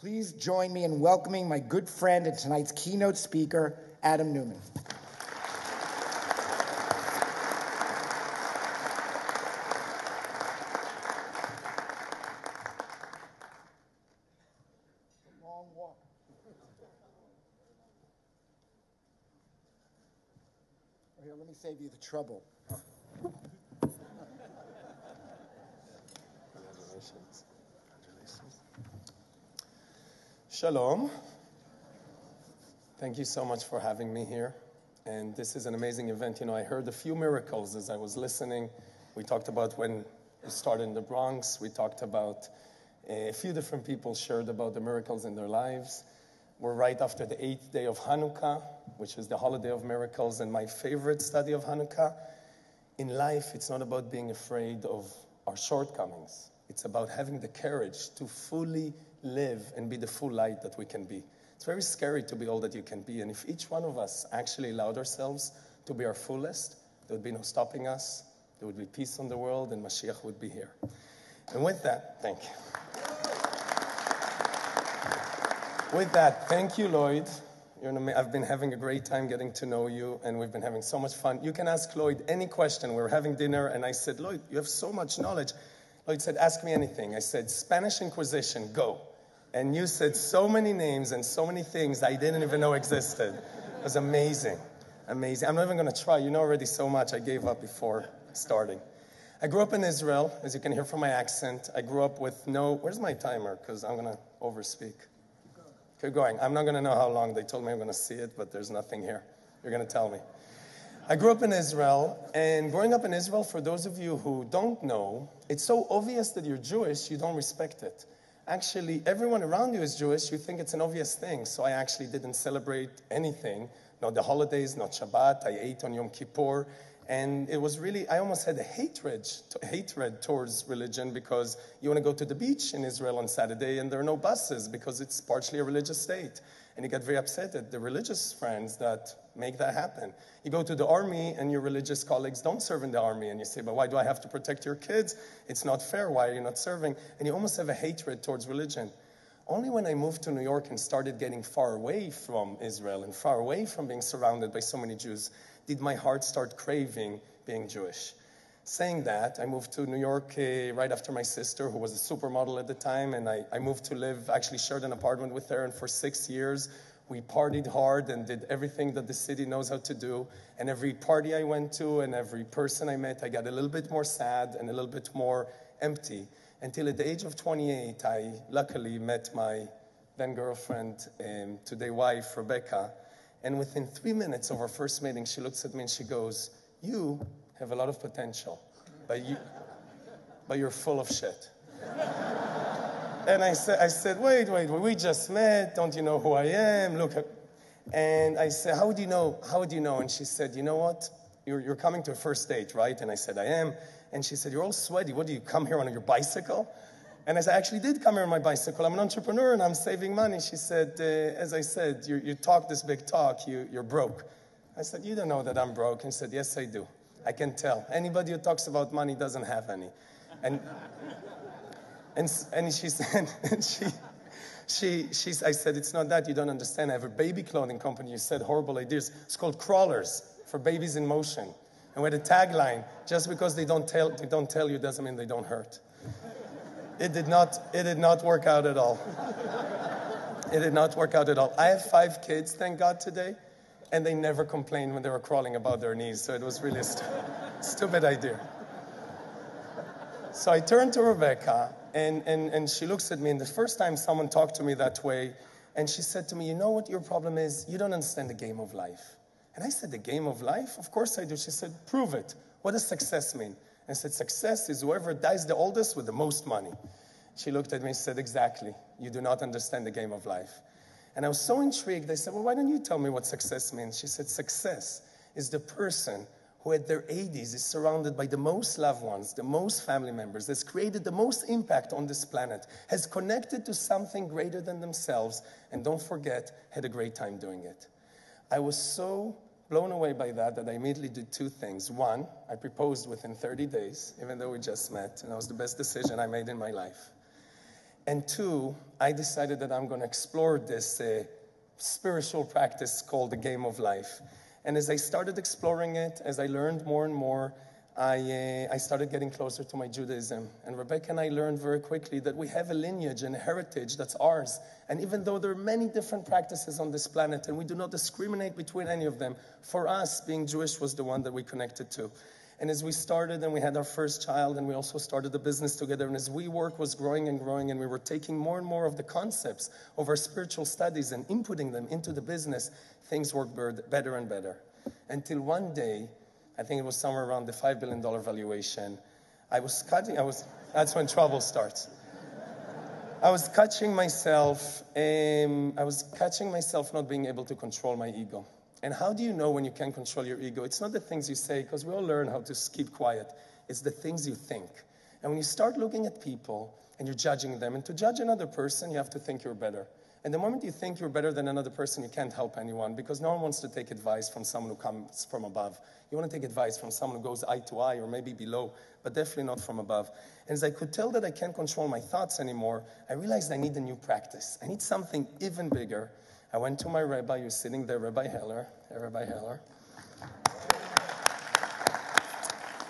Please join me in welcoming my good friend and tonight's keynote speaker, Adam Neumann. Here, let me save you the trouble. Shalom. Thank you so much for having me here. And this is an amazing event. You know, I heard a few miracles as I was listening. We talked about when we started in the Bronx. We talked about eh, a few different people shared about the miracles in their lives. We're right after the eighth day of Hanukkah, which is the holiday of miracles. And my favorite study of Hanukkah in life, it's not about being afraid of our shortcomings. It's about having the courage to fully live and be the full light that we can be. It's very scary to be all that you can be. And if each one of us actually allowed ourselves to be our fullest, there would be no stopping us. There would be peace on the world, and Mashiach would be here. And with that, thank you. With that, thank you, Lloyd. An I've been having a great time getting to know you, and we've been having so much fun. You can ask Lloyd any question. We were having dinner, and I said, Lloyd, you have so much knowledge. Lloyd said, Ask me anything. I said, Spanish Inquisition, go. And you said so many names and so many things I didn't even know existed. It was amazing. Amazing. I'm not even going to try. You know already so much. I gave up before starting. I grew up in Israel, as you can hear from my accent. I grew up with no. Where's my timer? Because I'm going to overspeak. Keep going. I'm not going to know how long. They told me I'm going to see it, but there's nothing here. You're going to tell me. I grew up in Israel, and growing up in Israel, for those of you who don't know, it's so obvious that you're Jewish, you don't respect it. Actually, everyone around you is Jewish, you think it's an obvious thing. So I actually didn't celebrate anything, not the holidays, not Shabbat. I ate on Yom Kippur. And it was really, I almost had a hatred, hatred towards religion because you want to go to the beach in Israel on Saturday and there are no buses because it's partially a religious state. And you get very upset at the religious friends that make that happen. You go to the army and your religious colleagues don't serve in the army. And you say, but why do I have to protect your kids? It's not fair. Why are you not serving? And you almost have a hatred towards religion. Only when I moved to New York and started getting far away from Israel and far away from being surrounded by so many Jews did my heart start craving being Jewish. Saying that, I moved to New York uh, right after my sister, who was a supermodel at the time, and I, I moved to live, actually shared an apartment with her, and for six years, we partied hard and did everything that the city knows how to do. And every party I went to and every person I met, I got a little bit more sad and a little bit more empty. Until at the age of 28, I luckily met my then girlfriend, um, today wife, Rebecca. And within three minutes of our first meeting, she looks at me and she goes, You have a lot of potential, but, you, but you're full of shit. And I said, I said, Wait, wait, we just met. Don't you know who I am? Look. And I said, How do you know? How do you know? And she said, You know what? You're, you're coming to a first date, right? And I said, I am. And she said, You're all sweaty. What do you come here on your bicycle? And I said, I actually did come here on my bicycle. I'm an entrepreneur and I'm saving money. She said, uh, As I said, you, you talk this big talk, you, you're broke. I said, You don't know that I'm broke. And she said, Yes, I do. I can tell. Anybody who talks about money doesn't have any. And, and, and she said, and she, she, she, I said, It's not that. You don't understand. I have a baby clothing company. You said horrible ideas. It's called Crawlers for Babies in Motion. And with a tagline, just because they don't tell, they don't tell you doesn't mean they don't hurt. It did not, it did not work out at all. It did not work out at all. I have five kids, thank God, today, and they never complained when they were crawling about their knees, so it was really a stu- stupid idea. So I turned to Rebecca, and, and, and she looks at me, and the first time someone talked to me that way, and she said to me, You know what your problem is? You don't understand the game of life. And I said, The game of life? Of course I do. She said, Prove it. What does success mean? I said, Success is whoever dies the oldest with the most money. She looked at me and said, Exactly. You do not understand the game of life. And I was so intrigued. I said, Well, why don't you tell me what success means? She said, Success is the person who at their 80s is surrounded by the most loved ones, the most family members, has created the most impact on this planet, has connected to something greater than themselves, and don't forget, had a great time doing it. I was so blown away by that that I immediately did two things. One, I proposed within 30 days, even though we just met, and that was the best decision I made in my life. And two, I decided that I'm going to explore this uh, spiritual practice called the game of life. And as I started exploring it, as I learned more and more, I, uh, I started getting closer to my Judaism. And Rebecca and I learned very quickly that we have a lineage and a heritage that's ours. And even though there are many different practices on this planet and we do not discriminate between any of them, for us, being Jewish was the one that we connected to. And as we started and we had our first child and we also started the business together, and as WeWork was growing and growing, and we were taking more and more of the concepts of our spiritual studies and inputting them into the business, things worked better and better. Until one day, I think it was somewhere around the $5 billion valuation. I was cutting, I was, that's when trouble starts. I was catching myself, um, I was catching myself not being able to control my ego. And how do you know when you can't control your ego? It's not the things you say, because we all learn how to keep quiet. It's the things you think. And when you start looking at people and you're judging them, and to judge another person, you have to think you're better. And the moment you think you're better than another person, you can't help anyone because no one wants to take advice from someone who comes from above. You want to take advice from someone who goes eye to eye or maybe below, but definitely not from above. And as I could tell that I can't control my thoughts anymore, I realized I need a new practice. I need something even bigger. I went to my rabbi who's sitting there, Rabbi Heller. Hey, Rabbi Heller.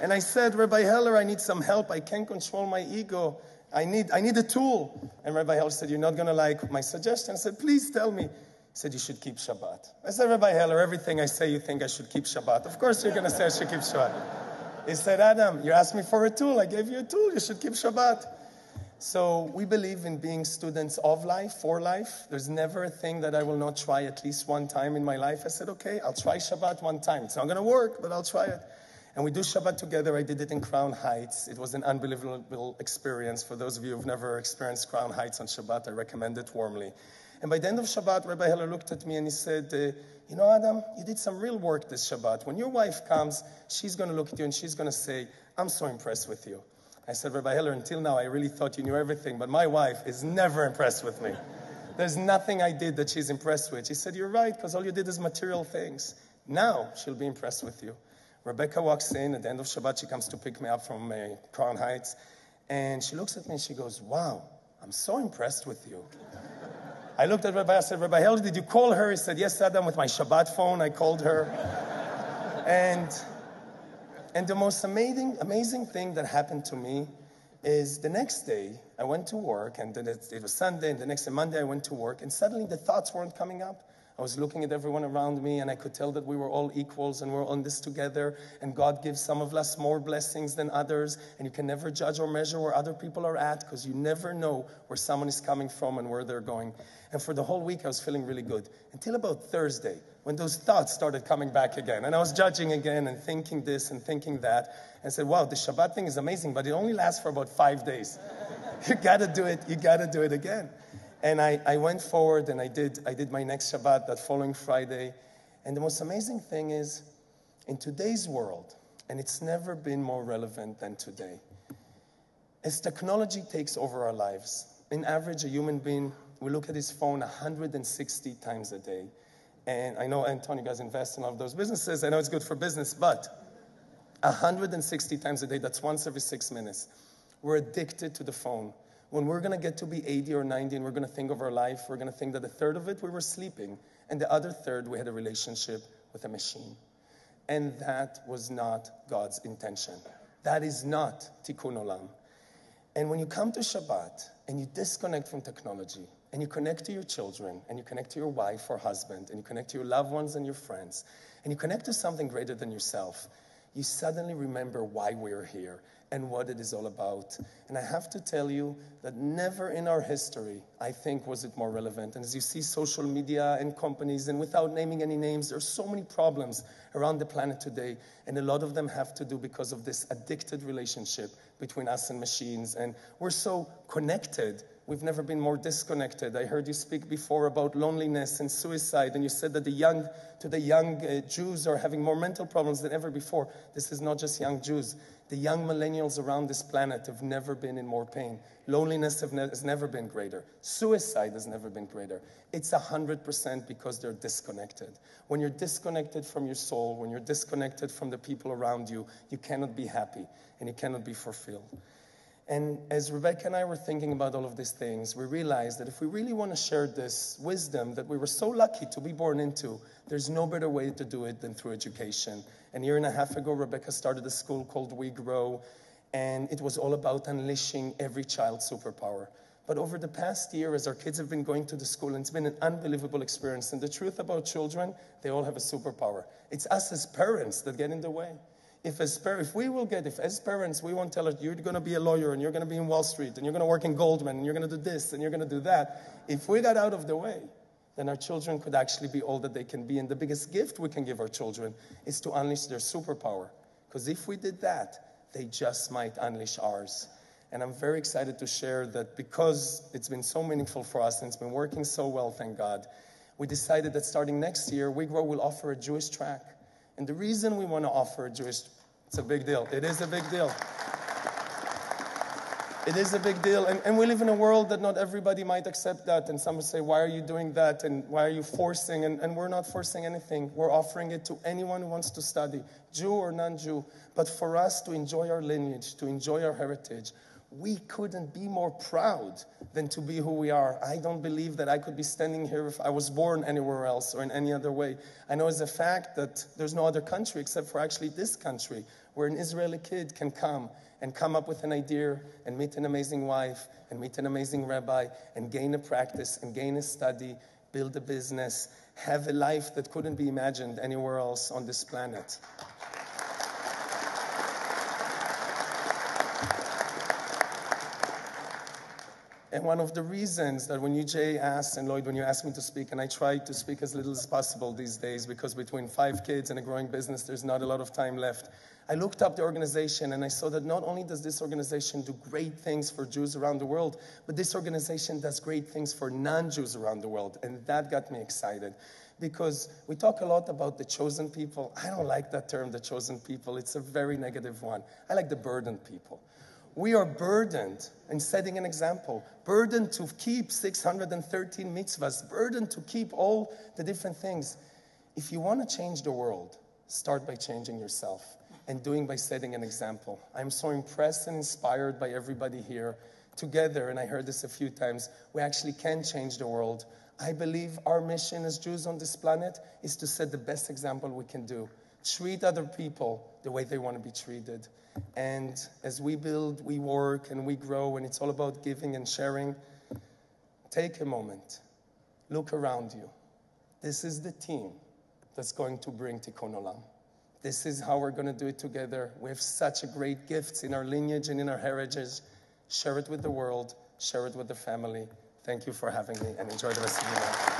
And I said, Rabbi Heller, I need some help. I can't control my ego. I need, I need a tool. And Rabbi Heller said, You're not going to like my suggestion. I said, Please tell me. He said, You should keep Shabbat. I said, Rabbi Heller, everything I say, you think I should keep Shabbat. Of course, you're going to say I should keep Shabbat. He said, Adam, you asked me for a tool. I gave you a tool. You should keep Shabbat. So we believe in being students of life, for life. There's never a thing that I will not try at least one time in my life. I said, okay, I'll try Shabbat one time. It's not going to work, but I'll try it. And we do Shabbat together. I did it in Crown Heights. It was an unbelievable experience. For those of you who've never experienced Crown Heights on Shabbat, I recommend it warmly. And by the end of Shabbat, Rabbi Heller looked at me and he said, uh, You know, Adam, you did some real work this Shabbat. When your wife comes, she's going to look at you and she's going to say, I'm so impressed with you. I said, Rabbi Heller, until now, I really thought you knew everything, but my wife is never impressed with me. There's nothing I did that she's impressed with. She said, You're right, because all you did is material things. Now she'll be impressed with you. Rebecca walks in at the end of Shabbat. She comes to pick me up from uh, Crown Heights. And she looks at me and she goes, Wow, I'm so impressed with you. I looked at Rabbi. I said, Rabbi Hell, did you call her? He said, Yes, Adam, with my Shabbat phone. I called her. and, and the most amazing, amazing thing that happened to me is the next day I went to work, and then it, it was Sunday, and the next day, Monday, I went to work, and suddenly the thoughts weren't coming up. I was looking at everyone around me and I could tell that we were all equals and we're on this together. And God gives some of us more blessings than others. And you can never judge or measure where other people are at because you never know where someone is coming from and where they're going. And for the whole week, I was feeling really good until about Thursday when those thoughts started coming back again. And I was judging again and thinking this and thinking that. And said, wow, the Shabbat thing is amazing, but it only lasts for about five days. you gotta do it, you gotta do it again. And I, I went forward and I did, I did my next Shabbat that following Friday. And the most amazing thing is, in today's world, and it's never been more relevant than today, as technology takes over our lives, in average, a human being, we look at his phone 160 times a day. And I know, Anton, you guys invest in all of those businesses. I know it's good for business, but 160 times a day, that's once every six minutes. We're addicted to the phone when we're going to get to be 80 or 90 and we're going to think of our life, we're going to think that a third of it we were sleeping, and the other third we had a relationship with a machine. And that was not God's intention. That is not tikkun olam. And when you come to Shabbat and you disconnect from technology and you connect to your children and you connect to your wife or husband and you connect to your loved ones and your friends and you connect to something greater than yourself, you suddenly remember why we're here and what it is all about. And I have to tell you that never in our history, I think, was it more relevant. And as you see social media and companies, and without naming any names, there are so many problems around the planet today. And a lot of them have to do because of this addicted relationship between us and machines. And we're so connected We've never been more disconnected. I heard you speak before about loneliness and suicide, and you said that the young, to the young uh, Jews are having more mental problems than ever before. This is not just young Jews. The young millennials around this planet have never been in more pain. Loneliness ne- has never been greater. Suicide has never been greater. It's 100% because they're disconnected. When you're disconnected from your soul, when you're disconnected from the people around you, you cannot be happy and you cannot be fulfilled. And as Rebecca and I were thinking about all of these things, we realized that if we really want to share this wisdom that we were so lucky to be born into, there's no better way to do it than through education. And a year and a half ago, Rebecca started a school called WeGrow, and it was all about unleashing every child's superpower. But over the past year, as our kids have been going to the school, and it's been an unbelievable experience. And the truth about children, they all have a superpower. It's us as parents that get in the way if as parents, if we will get, if as parents we won't tell us you're going to be a lawyer and you're going to be in Wall Street and you're going to work in Goldman and you're going to do this and you're going to do that, if we got out of the way, then our children could actually be all that they can be. And the biggest gift we can give our children is to unleash their superpower. Because if we did that, they just might unleash ours. And I'm very excited to share that because it's been so meaningful for us and it's been working so well, thank God, we decided that starting next year, WeGrow will offer a Jewish track. And the reason we want to offer a Jewish it's a big deal. It is a big deal. It is a big deal. And, and we live in a world that not everybody might accept that. And some say, Why are you doing that? And why are you forcing? And, and we're not forcing anything. We're offering it to anyone who wants to study, Jew or non Jew. But for us to enjoy our lineage, to enjoy our heritage, we couldn't be more proud than to be who we are. I don't believe that I could be standing here if I was born anywhere else or in any other way. I know as a fact that there's no other country except for actually this country where an Israeli kid can come and come up with an idea and meet an amazing wife and meet an amazing rabbi and gain a practice and gain a study, build a business, have a life that couldn't be imagined anywhere else on this planet. And one of the reasons that when you, Jay, asked, and Lloyd, when you asked me to speak, and I try to speak as little as possible these days because between five kids and a growing business, there's not a lot of time left. I looked up the organization and I saw that not only does this organization do great things for Jews around the world, but this organization does great things for non Jews around the world. And that got me excited because we talk a lot about the chosen people. I don't like that term, the chosen people. It's a very negative one. I like the burdened people we are burdened in setting an example, burdened to keep 613 mitzvahs, burdened to keep all the different things. If you want to change the world, start by changing yourself and doing by setting an example. I'm so impressed and inspired by everybody here. Together, and I heard this a few times, we actually can change the world. I believe our mission as Jews on this planet is to set the best example we can do. Treat other people the way they want to be treated. And as we build, we work, and we grow, and it's all about giving and sharing, take a moment, look around you. This is the team that's going to bring Tikkun Olam. This is how we're going to do it together. We have such a great gifts in our lineage and in our heritage. Share it with the world, share it with the family. Thank you for having me, and enjoy the rest of your night.